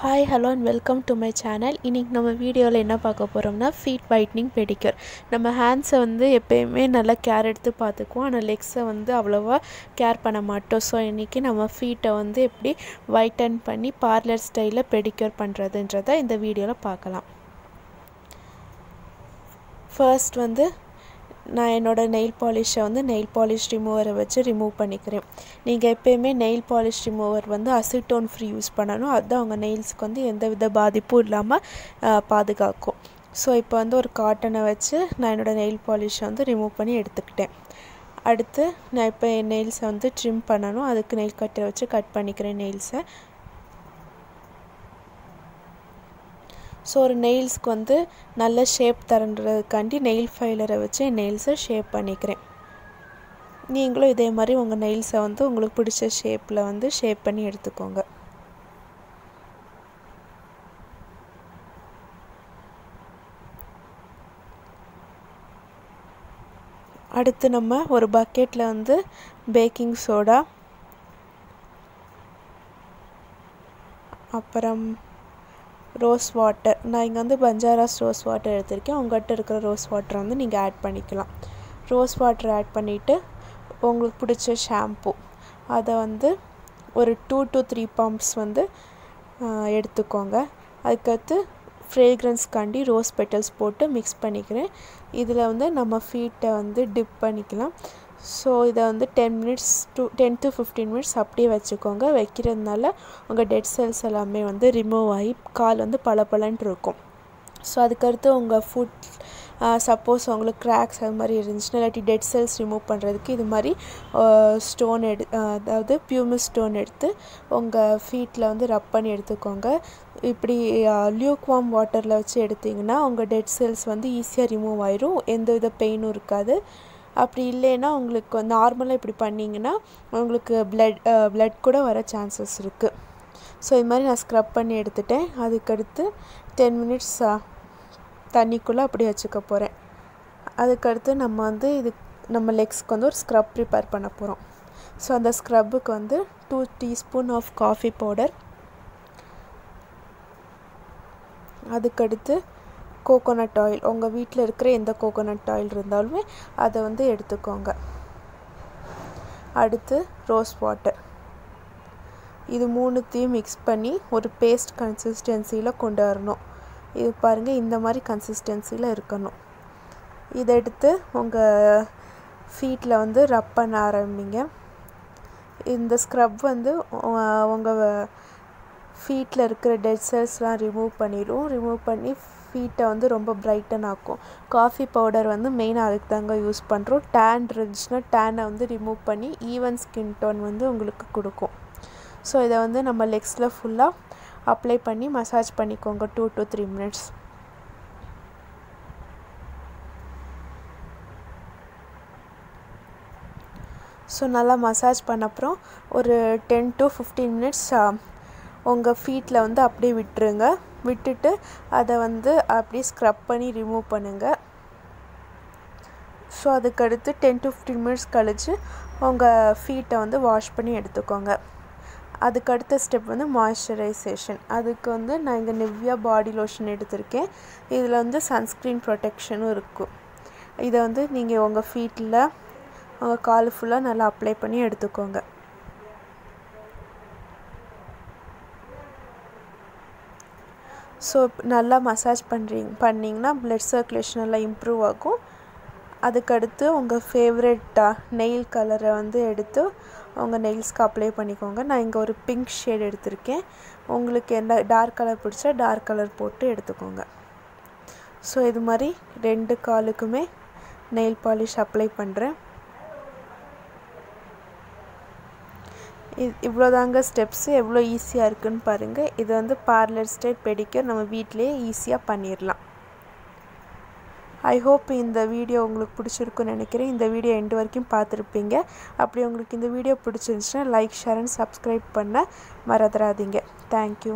Hi hello and welcome to my channel இன்றைக்கி நம்ம வீடியோவில் என்ன பார்க்க போகிறோம்னா ஃபீட் ஒயிட்னிங் பெடிக்யூர் நம்ம ஹேண்ட்ஸை வந்து எப்போயுமே நல்லா கேர் எடுத்து பார்த்துக்குவோம். ஆனால் லெக்ஸை வந்து அவ்வளோவா கேர் பண்ண மாட்டோம். ஸோ இன்றைக்கி நம்ம ஃபீட்டை வந்து எப்படி ஒயிட்டன் பண்ணி பார்லர் ஸ்டைலில் பெடிக்யூர் பண்ணுறதுன்றதை இந்த வீடியோவில் பார்க்கலாம். ஃபர்ஸ்ட் வந்து நான் என்னோடய நெயில் பாலிஷை வந்து நெயில் பாலிஷ் ரிமூவரை வச்சு ரிமூவ் பண்ணிக்கிறேன். நீங்கள் எப்போயுமே நெயில் பாலிஷ் ரிமூவர் வந்து அசிட்டோன் ஃப்ரீ யூஸ் பண்ணணும். அதுதான் உங்கள் நெயில்ஸ்க்கு வந்து எந்த வித பாதிப்பும் இல்லாமல் பாதுகாக்கும். ஸோ இப்போ வந்து ஒரு காட்டனை வச்சு நான் என்னோடய நெயில் பாலிஷை வந்து ரிமூவ் பண்ணி எடுத்துக்கிட்டேன். அடுத்து நான் இப்போ என் நெயில்ஸை வந்து ட்ரிம் பண்ணணும். அதுக்கு நெயில் கட்டரை வச்சு கட் பண்ணிக்கிறேன் நெயில்ஸை ஸோ ஒரு நெயில்ஸ்க்கு வந்து நல்ல ஷேப் தரன்றதுக்காண்டி நெயில் ஃபைலரை வச்சு என் நெயில்ஸை ஷேப் பண்ணிக்கிறேன். நீங்களும் இதே மாதிரி உங்கள் நெயில்ஸை வந்து உங்களுக்கு பிடிச்ச ஷேப்பில் வந்து ஷேப் பண்ணி எடுத்துக்கோங்க. அடுத்து நம்ம ஒரு பக்கெட்டில் வந்து பேக்கிங் சோடா அப்புறம் ரோஸ் வாட்டர். நான் இங்கே வந்து பஞ்சாராஸ் ரோஸ் வாட்டர் எடுத்திருக்கேன். உங்கள்கிட்ட இருக்கிற ரோஸ் வாட்டரை வந்து நீங்கள் ஆட் பண்ணிக்கலாம். ரோஸ் வாட்டர் ஆட் பண்ணிவிட்டு உங்களுக்கு பிடிச்ச ஷாம்பு. அதை வந்து ஒரு டூ டு த்ரீ பம்ப்ஸ் வந்து எடுத்துக்கோங்க. அதுக்கடுத்து ஃப்ரேக்ரன்ஸ்க்காண்டி ரோஸ் பெட்டல்ஸ் போட்டு மிக்ஸ் பண்ணிக்கிறேன். இதில் வந்து நம்ம ஃபீட்டை வந்து டிப் பண்ணிக்கலாம். ஸோ இதை வந்து ten minutes to ten to fifteen minutes அப்படியே வச்சுக்கோங்க. வைக்கிறதுனால உங்கள் டெட் செல்ஸ் எல்லாமே வந்து ரிமூவ் ஆகி கால் வந்து பளபளன்ட்டு இருக்கும். ஸோ அதுக்கடுத்து உங்கள் ஃபுட் சப்போஸ் உங்களுக்கு கிராக்ஸ் அது மாதிரி இருந்துச்சுன்னா இல்லாட்டி டெட் செல்ஸ் ரிமூவ் பண்ணுறதுக்கு இது மாதிரி ஸ்டோன் எடு அதாவது பியூமிஸ் ஸ்டோன் எடுத்து உங்கள் ஃபீட்டில் வந்து ரப் பண்ணி எடுத்துக்கோங்க. இப்படி லியூக்வாம் வாட்டரில் வச்சு எடுத்திங்கன்னா உங்கள் டெட் செல்ஸ் வந்து ஈஸியாக ரிமூவ் ஆயிரும். எந்த வித பெயினும் இருக்காது. அப்படி இல்லைன்னா உங்களுக்கு நார்மலாக இப்படி பண்ணிங்கன்னா உங்களுக்கு ப்ளட் ப்ளட் கூட வர சான்சஸ் இருக்குது ஸோ இது மாதிரி நான் ஸ்க்ரப் பண்ணி எடுத்துட்டேன். அதுக்கடுத்து டென் மினிட்ஸ் தண்ணிக்குள்ளே அப்படி வச்சுக்க போகிறேன் அதுக்கடுத்து நம்ம வந்து இது நம்ம லெக்ஸ்க்கு வந்து ஒரு ஸ்க்ரப் ப்ரிப்பேர் பண்ண போகிறோம் ஸோ அந்த ஸ்க்ரப்புக்கு வந்து two teaspoon of coffee powder அதுக்கடுத்து கோகோனட் ஆயில் உங்கள் வீட்டில் இருக்கிற எந்த கோகோனட் ஆயில் இருந்தாலுமே அதை வந்து எடுத்துக்கோங்க. அடுத்து ரோஸ் வாட்டர் இது மூணுத்தையும் மிக்ஸ் பண்ணி ஒரு பேஸ்ட் கன்சிஸ்டன்சியில் கொண்டு வரணும். இது பாருங்கள் இந்த மாதிரி கன்சிஸ்டன்சியில் இருக்கணும். இதை எடுத்து உங்கள் ஃபீட்டில் வந்து ரப் பண்ண ஆரம்பிங்க. இந்த ஸ்க்ரப் வந்து உங்கள் ஃபீட்டில் இருக்கிற டெட் செல்ஸ்லாம் ரிமூவ் பண்ணிடும் ரிமூவ் பண்ணி ஃபீட்டை வந்து ரொம்ப பிரைட்டன் ஆக்கும். காஃபி பவுடர் வந்து மெயினாக அதுக்கு தாங்க யூஸ் பண்ணுறோம் டேன் இருந்துச்சுன்னா டேனை வந்து ரிமூவ் பண்ணி ஈவன் ஸ்கின் டோன் வந்து உங்களுக்கு கொடுக்கும். ஸோ இதை வந்து நம்ம லெக்ஸில் ஃபுல்லாக அப்ளை பண்ணி மசாஜ் பண்ணிக்கோங்க. Two to three minutes so நல்லா மசாஜ் பண்ண அப்புறம் ஒரு டென் டு ஃபிஃப்டீன் மினிட்ஸ் உங்கள் ஃபீட்டில் வந்து அப்படியே விட்டுருங்க. விட்டுட்டு அதை வந்து அப்படியே ஸ்க்ரப் பண்ணி ரிமூவ் பண்ணுங்கள் ஸோ அதுக்கடுத்து டென் டு ஃபிஃப்டீன் மினிட்ஸ் கழித்து உங்கள் ஃபீட்டை வந்து வாஷ் பண்ணி எடுத்துக்கோங்க. அதுக்கடுத்த ஸ்டெப் வந்து மாய்ஸ்சரைசேஷன் அதுக்கு வந்து நான் இங்கே நிவ்யா பாடி லோஷன் எடுத்திருக்கேன். இதில் வந்து சன்ஸ்க்ரீன் ப்ரொடெக்ஷனும் இருக்கும். இதை வந்து நீங்கள் உங்கள் ஃபீட்டில் உங்கள் கால் ஃபுல்லாக நல்லா அப்ளை பண்ணி எடுத்துக்கோங்க. ஸோ நல்லா மசாஜ் பண்ணுறீங்க பண்ணிங்கன்னா ப்ளட் சர்க்குலேஷன் எல்லாம் இம்ப்ரூவ் ஆகும். அதுக்கடுத்து உங்கள் ஃபேவரெட்டாக நெயில் கலரை வந்து எடுத்து உங்கள் நெயில்ஸ்க்கு அப்ளை பண்ணிக்கோங்க. நான் இங்கே ஒரு பிங்க் ஷேட் எடுத்திருக்கேன். உங்களுக்கு என்ன டார்க் கலர் பிடிச்சா டார்க் கலர் போட்டு எடுத்துக்கோங்க. ஸோ இது மாதிரி ரெண்டு காலுக்குமே நெயில் பாலிஷ் அப்ளை பண்ணுறேன் இவ்வளோதாங்க ஸ்டெப்ஸு எவ்வளோ ஈஸியாக இருக்குன்னு பாருங்கள் இது வந்து பார்லர் ஸ்டைல் பெடிக்யூர் நம்ம வீட்டிலேயே ஈஸியாக பண்ணிடலாம் ஐ ஹோப் இந்த வீடியோ உங்களுக்கு பிடிச்சிருக்குன்னு நினைக்கிறேன். இந்த வீடியோ எண்டு வரைக்கும் பார்த்துருப்பீங்க. அப்படி உங்களுக்கு இந்த வீடியோ பிடிச்சிருந்துச்சுன்னா லைக் ஷேர் அண்ட் சப்ஸ்கிரைப் பண்ண மறந்துடாதீங்க தேங்க்யூ